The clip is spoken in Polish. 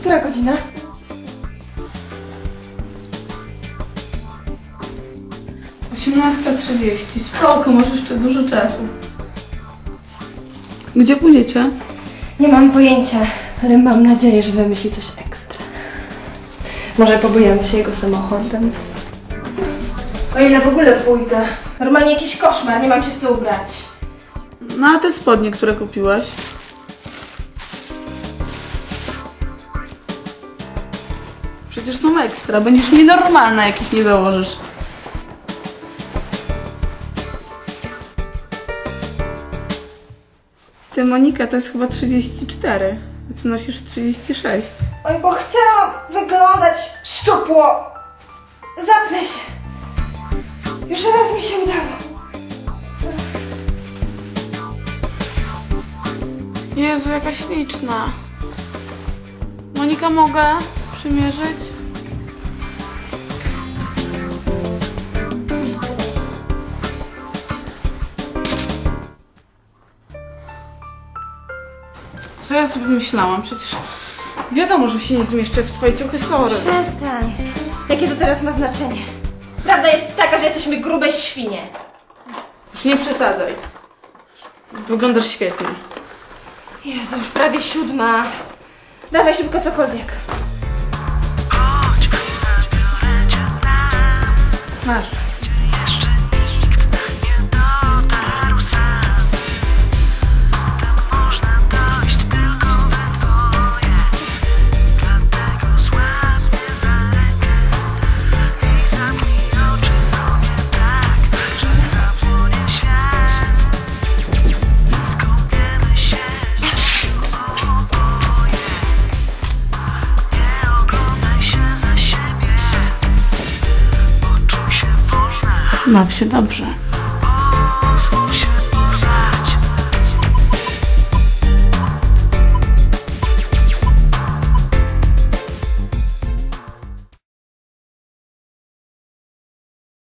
Która godzina? Osiemnasta trzydzieści. Spoko, masz jeszcze dużo czasu. Gdzie pójdziecie? Nie mam pojęcia, ale mam nadzieję, że wymyśli coś ekstra. Może pobujemy się jego samochodem. O ile w ogóle pójdę. Normalnie jakiś koszmar, nie mam się w co ubrać. No a te spodnie, które kupiłaś? Przecież są ekstra. Będziesz nienormalna, jak ich nie założysz. Ty, Monika, to jest chyba 34. A ty nosisz 36. Oj, bo chciałam wyglądać szczupło. Zapnę się. Już raz mi się udało. Jezu, jaka śliczna. Monika, mogę przymierzyć? Co ja sobie myślałam? Przecież wiadomo, że się nie zmieszczę w twoje ciuchy, sorry. Przestań. Jakie to teraz ma znaczenie? Prawda jest taka, że jesteśmy grube świnie. Już nie przesadzaj. Wyglądasz świetnie. Jezu, już prawie siódma. Dawaj szybko cokolwiek. Masz. Baw się dobrze.